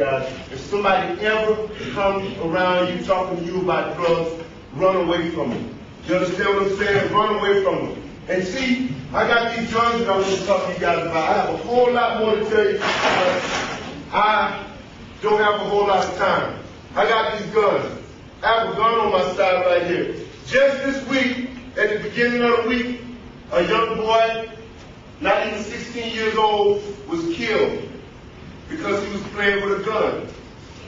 guys. If somebody ever comes around you talking to you about drugs, run away from them. You understand what I'm saying? Run away from them. And see, I got these guns that I want to talk to you guys about. I have a whole lot more to tell you, but I don't have a whole lot of time. I got these guns. I have a gun on my side right here. Just this week, at the beginning of the week, a young boy, not even 16 years old, was killed playing with a gun.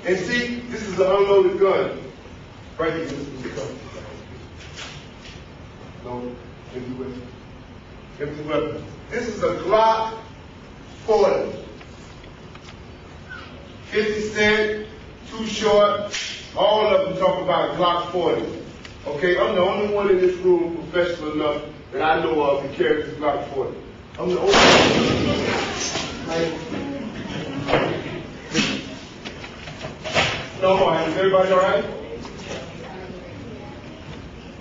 And see, this is an unloaded gun. Right here, this is the gun. No, empty weapon. Empty weapon. This is a Glock 40. 50 Cent, Too Short, all of them talk about Glock 40. Okay, I'm the only one in this room professional enough that I know of to carry this Glock 40. I'm the only one. No more. Is everybody all right?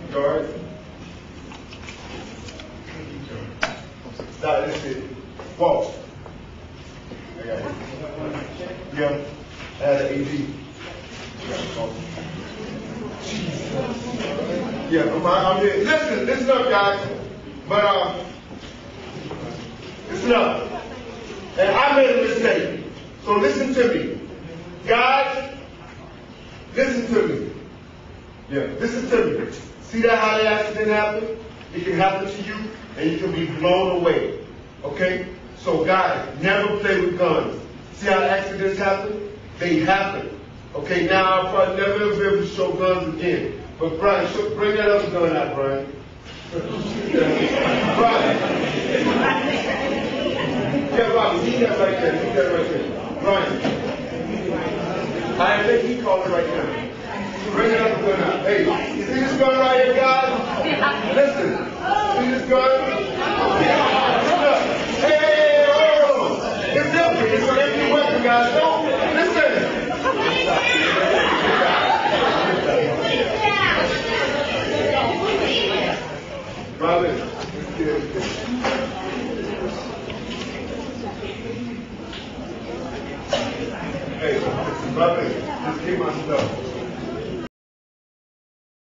You all right? Nah, this is false. I it. Yeah, I had an AD. Yeah, I'm, I'm here. Listen, listen up, guys. But, uh, listen up. And I made a mistake. So listen to me. Guys, me. Yeah, listen to me. See that how the accident happened? It can happen to you and you can be blown away. Okay? So guys, never play with guns. See how accidents happen? They happen. Okay, now I'll probably never be able to show guns again. But Brian, show, bring that other gun out, Brian. Brian. Yeah, Robbie, leave that right there. Leave that right there. Brian. I think he called it right now. Bring that other gun out. Hey, you see this gun right here, guys? Listen. See this gun? Hey, it's empty. It's an empty weapon, guys. Don't listen. Robin. Hey, Robin, just keep my stuff.